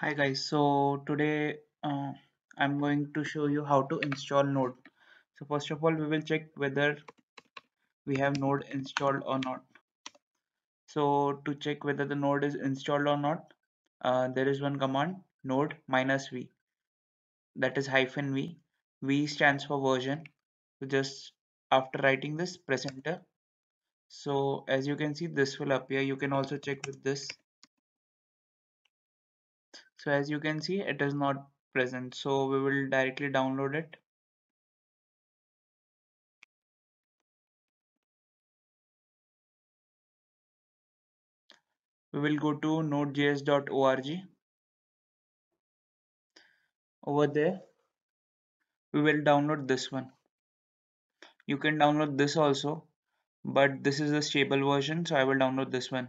Hi guys, so today uh, I'm going to show you how to install Node. So first of all, we will check whether we have Node installed or not. So to check whether the node is installed or not, uh, there is one command node minus v that is hyphen v. v stands for version. So just after writing this, press enter. So as you can see, this will appear. You can also check with this so as you can see it is not present. So we will directly download it. We will go to nodejs.org over there we will download this one. You can download this also but this is the stable version so I will download this one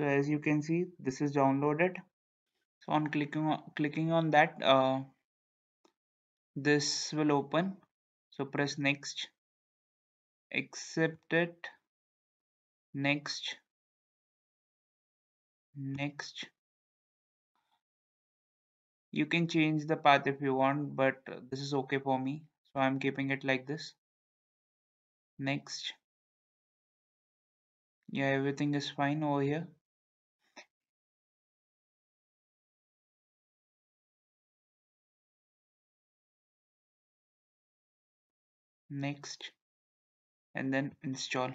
so as you can see this is downloaded. So on clicking on clicking on that uh, this will open. So press next. Accept it. Next. Next. You can change the path if you want but this is okay for me. So I'm keeping it like this. Next. Yeah everything is fine over here next and then install.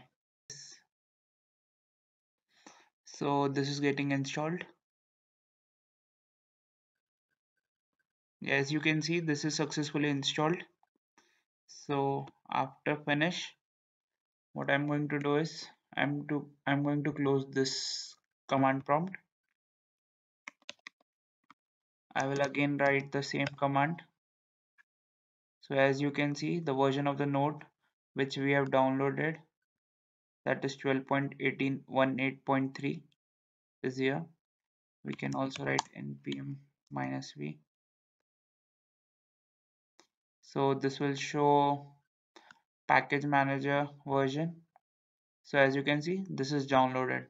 So this is getting installed. As you can see this is successfully installed. So after finish what I'm going to do is I'm to I'm going to close this command prompt. I will again write the same command so as you can see the version of the node which we have downloaded that is 12.18.18.3 is here. We can also write npm minus v. So this will show package manager version. So as you can see this is downloaded